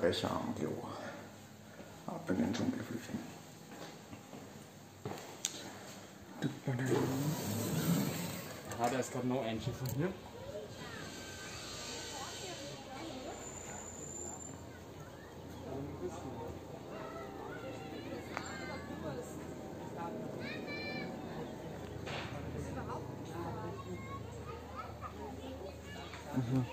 Becher und jo. Ab in den Dschungel flüchten. Hat da ist gerade noch ein Schiff von hier. Mhm.